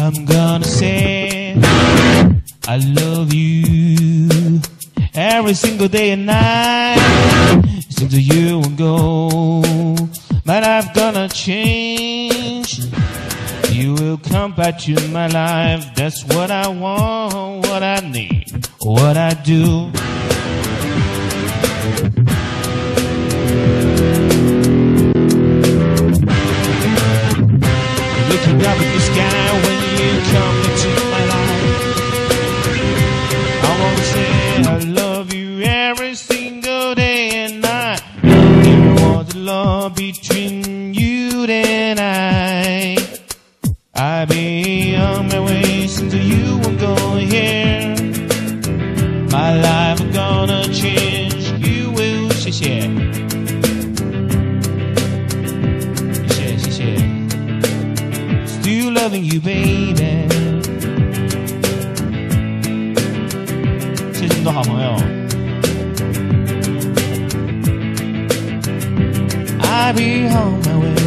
I'm gonna say I love you every single day and night. Seems a year ago, my life gonna change. You will come back to my life. That's what I want, what I need, what I do. was love between you and I. I be on my way since you were going here. My life gonna change. You will, 谢谢，谢谢谢谢。Still loving you, baby。谢谢这么多好朋友。 might be on my way.